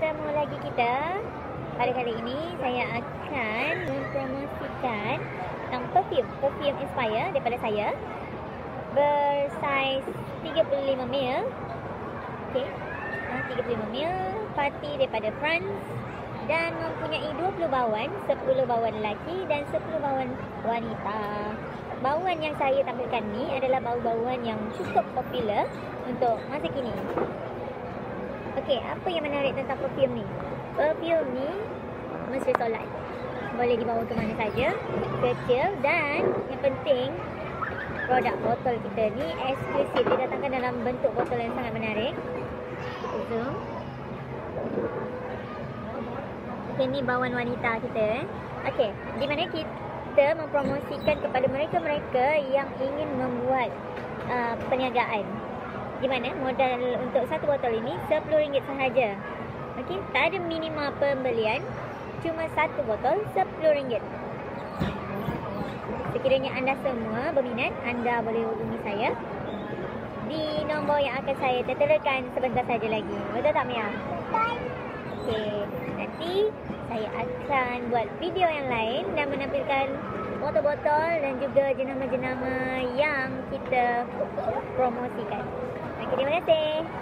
bertemu lagi kita. Pada kali ini saya akan mempromosikan tentang perfume, perfume Inspire daripada saya. Bersaiz 35 ml. Okey. Uh, 35 ml, party daripada France dan mempunyai 20 bauan, 10 bauan lelaki dan 10 bauan wanita. Bauan yang saya tampilkan ni adalah bau-bauan yang cukup popular untuk masa kini. Okey, apa yang menarik tentang perfume ni? Perfume ni mesti solat. Boleh dibawa ke mana saja, kecil dan yang penting produk botol kita ni eksklusif. Didatangkan dalam bentuk botol yang sangat menarik. Zoom. Okay, ni bauan wanita kita eh. Okey, di mana kita mempromosikan kepada mereka-mereka yang ingin membuat uh, perniagaan di mana modal untuk satu botol ini RM10 sahaja. Okey, tak ada minima pembelian. Cuma satu botol RM10. Sekiranya anda semua berminat, anda boleh hubungi saya di nombor yang akan saya terterakan sebentar saja lagi. Betul tak Mia? Okey, nanti saya akan buat video yang lain dan menampilkan botol-botol dan juga jenama-jenama yang kita promosikan. Arrivederci.